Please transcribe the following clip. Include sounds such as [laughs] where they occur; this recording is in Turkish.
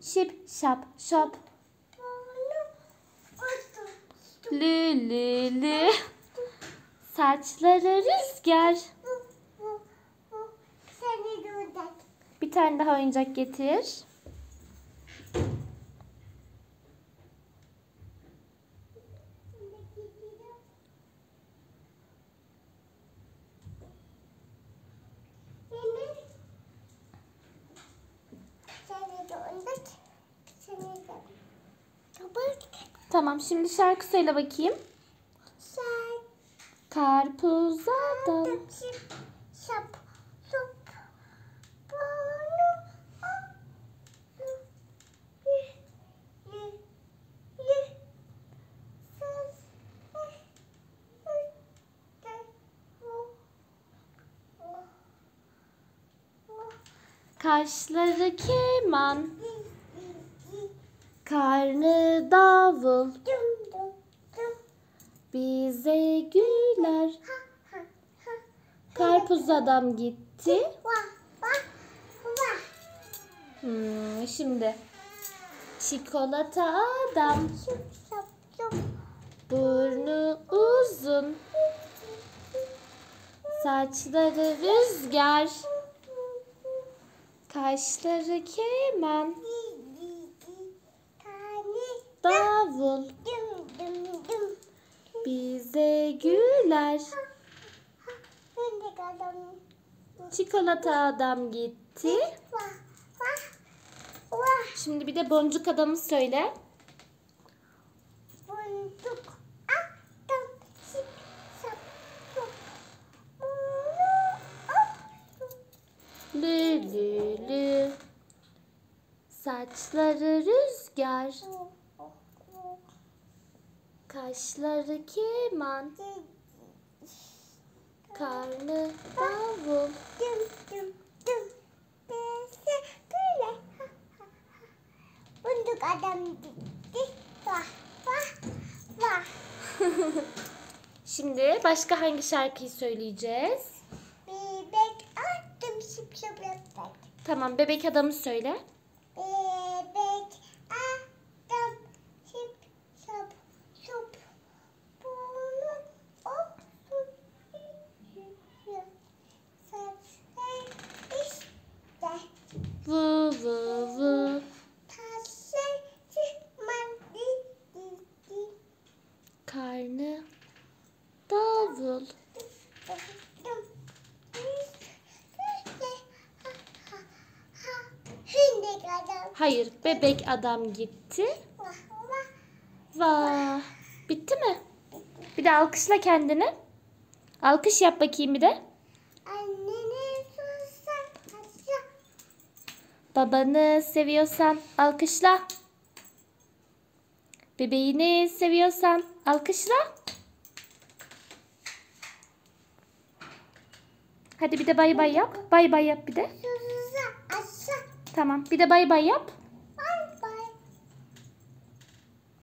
şip şap şop. Lü lü lü. Saçları rüzgar. Bir tane daha oyuncak getir. Tamam şimdi şarkı söyle bakayım. Sen Karpuz adam. Şip, şap, sup, Kaşları keman. Karnı davul. Bize güler. Karpuz adam gitti. Hmm, şimdi. Çikolata adam. Burnu uzun. Saçları rüzgar. Kaşları keman. Davul. Bize güler. Çikolata adam gitti. Şimdi bir de boncuk adamı söyle. Lü lü lü. Saçları rüzgar. Kaşları keman. Karnı davul. Bunduk adam gitti. Vah vah vah. [laughs] Şimdi başka hangi şarkıyı söyleyeceğiz? Bebek attım şıp şıp. Tamam bebek adamı söyle. Hayır bebek adam gitti. Vah. Bitti mi? Bir de alkışla kendini. Alkış yap bakayım bir de. Babanı seviyorsan alkışla. Bebeğini seviyorsan alkışla. Hadi bir de bay bay yap. Bay bay yap bir de. Tamam. Bir de bay bay yap.